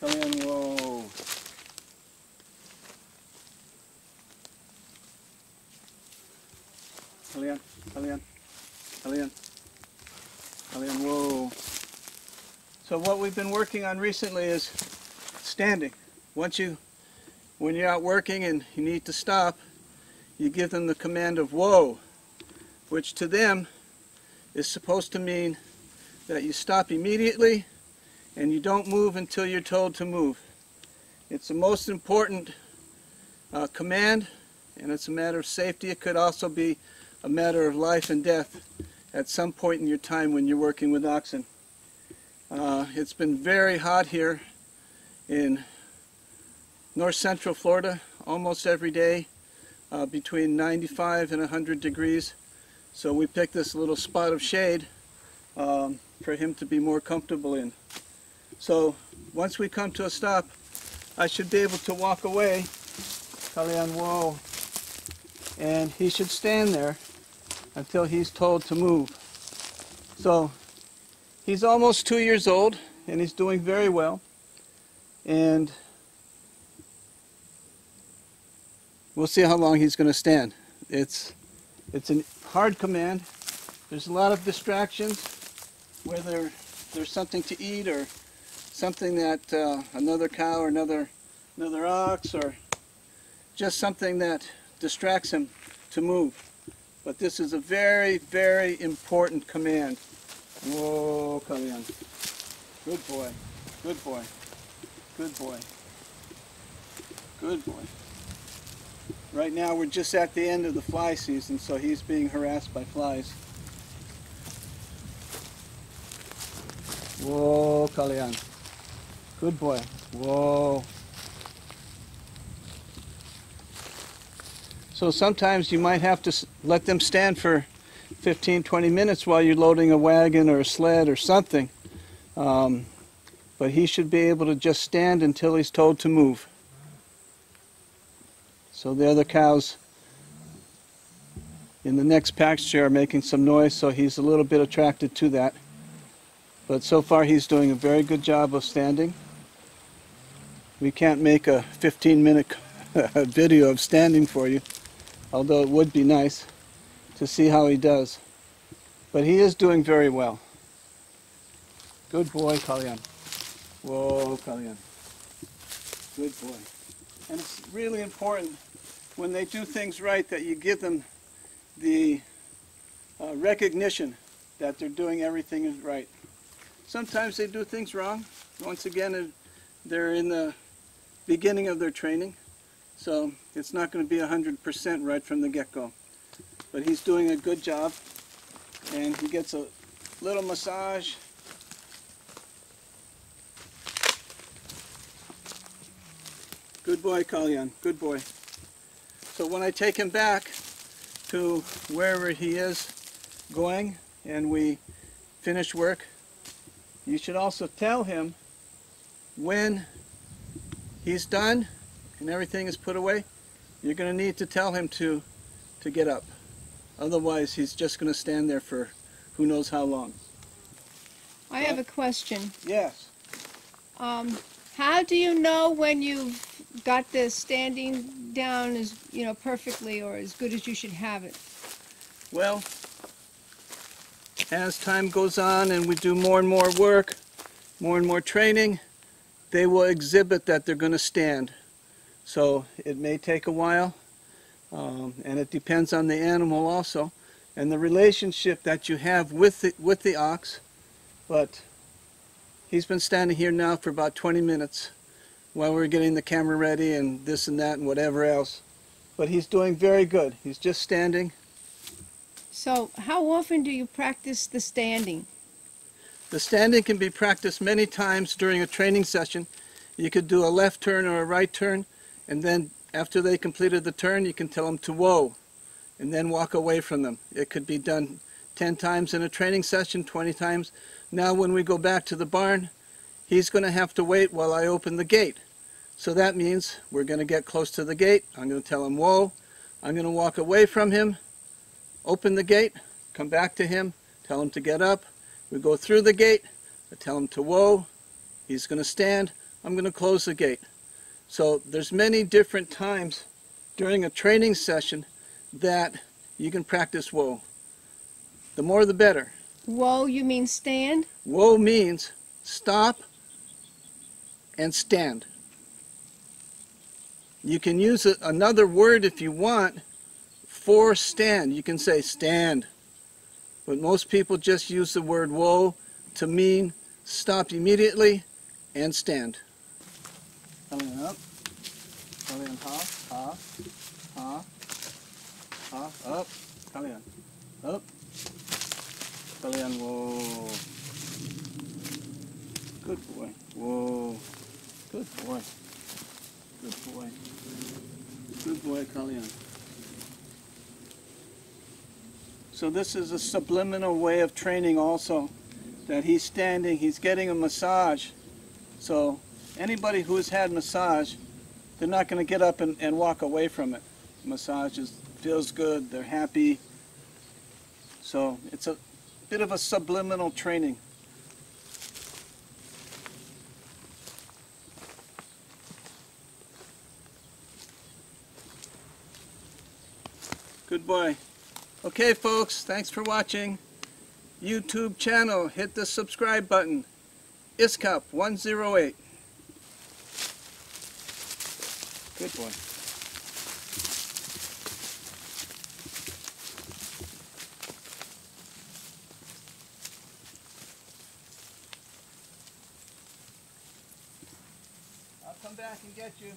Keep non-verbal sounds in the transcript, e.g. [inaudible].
Come in, whoa. Kalyan, Kalyan, Kalyan, Kalyan, whoa. So what we've been working on recently is standing. Once you, when you're out working and you need to stop, you give them the command of whoa, which to them is supposed to mean that you stop immediately and you don't move until you're told to move. It's the most important uh, command and it's a matter of safety. It could also be a matter of life and death at some point in your time when you're working with oxen. Uh, it's been very hot here in north central Florida almost every day uh, between 95 and 100 degrees. So we picked this little spot of shade um, for him to be more comfortable in. So once we come to a stop, I should be able to walk away, Kalyan, whoa, and he should stand there until he's told to move. So he's almost two years old and he's doing very well. And we'll see how long he's going to stand. It's, it's a hard command. There's a lot of distractions, whether there's something to eat or something that uh, another cow or another, another ox or just something that distracts him to move. But this is a very, very important command. Whoa, Kalyan. Good boy. Good boy. Good boy. Good boy. Right now we're just at the end of the fly season, so he's being harassed by flies. Whoa, Kalyan. Good boy. Whoa. So sometimes you might have to let them stand for 15, 20 minutes while you're loading a wagon or a sled or something. Um, but he should be able to just stand until he's told to move. So the other cows in the next pasture are making some noise, so he's a little bit attracted to that. But so far he's doing a very good job of standing. We can't make a 15 minute [laughs] video of standing for you, although it would be nice to see how he does. But he is doing very well. Good boy, Kalyan. Whoa, Kalyan. Good boy. And it's really important when they do things right that you give them the uh, recognition that they're doing everything right. Sometimes they do things wrong. Once again, they're in the beginning of their training, so it's not going to be 100% right from the get-go. But he's doing a good job, and he gets a little massage. Good boy, Kalyan. Good boy. So when I take him back to wherever he is going and we finish work, you should also tell him when he's done and everything is put away, you're going to need to tell him to, to get up. Otherwise, he's just going to stand there for who knows how long. I have a question. Yes. Um, how do you know when you've got the standing down as you know perfectly or as good as you should have it? Well, as time goes on and we do more and more work, more and more training, they will exhibit that they're going to stand. So it may take a while, um, and it depends on the animal also, and the relationship that you have with the, with the ox. But he's been standing here now for about 20 minutes while we are getting the camera ready and this and that and whatever else. But he's doing very good. He's just standing. So how often do you practice the standing? The standing can be practiced many times during a training session. You could do a left turn or a right turn, and then after they completed the turn, you can tell them to whoa, and then walk away from them. It could be done 10 times in a training session, 20 times. Now when we go back to the barn, he's going to have to wait while I open the gate. So that means we're going to get close to the gate. I'm going to tell him, whoa. I'm going to walk away from him, open the gate, come back to him, tell him to get up. We go through the gate. I tell him to whoa. He's going to stand. I'm going to close the gate. So there's many different times during a training session that you can practice whoa. The more the better. Whoa, you mean stand? Whoa means stop, and stand. You can use a, another word if you want for stand. You can say stand. But most people just use the word whoa to mean stop immediately and stand. Coming up. Coming ha, ha, ha, ha, up. Kalyan. Up. Whoa. Good boy. Whoa. Good boy. Good boy. Good boy, Kalyan. So this is a subliminal way of training also. That he's standing, he's getting a massage. So anybody who's had massage, they're not going to get up and, and walk away from it. Massage is, feels good, they're happy. So it's a bit of a subliminal training. Good boy. Okay, folks, thanks for watching. YouTube channel, hit the subscribe button. ISCOWP 108. Good boy. I'll come back and get you.